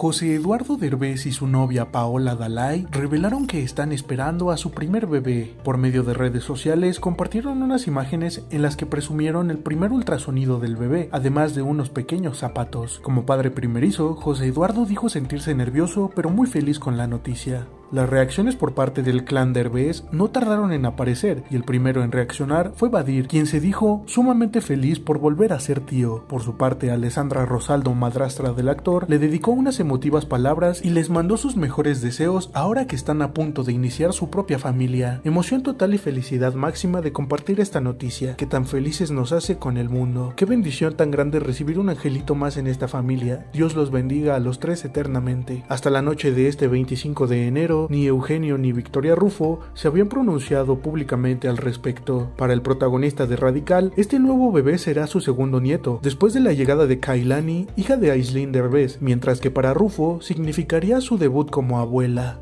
José Eduardo Derbez y su novia Paola Dalai revelaron que están esperando a su primer bebé. Por medio de redes sociales compartieron unas imágenes en las que presumieron el primer ultrasonido del bebé, además de unos pequeños zapatos. Como padre primerizo, José Eduardo dijo sentirse nervioso pero muy feliz con la noticia. Las reacciones por parte del clan Derbez no tardaron en aparecer y el primero en reaccionar fue Badir, quien se dijo sumamente feliz por volver a ser tío. Por su parte, Alessandra Rosaldo, madrastra del actor, le dedicó unas emotivas palabras y les mandó sus mejores deseos ahora que están a punto de iniciar su propia familia. Emoción total y felicidad máxima de compartir esta noticia que tan felices nos hace con el mundo. Qué bendición tan grande recibir un angelito más en esta familia. Dios los bendiga a los tres eternamente. Hasta la noche de este 25 de enero, ni Eugenio ni Victoria Rufo se habían pronunciado públicamente al respecto. Para el protagonista de Radical, este nuevo bebé será su segundo nieto, después de la llegada de Kailani, hija de Aislinn Derbez, mientras que para Rufo significaría su debut como abuela.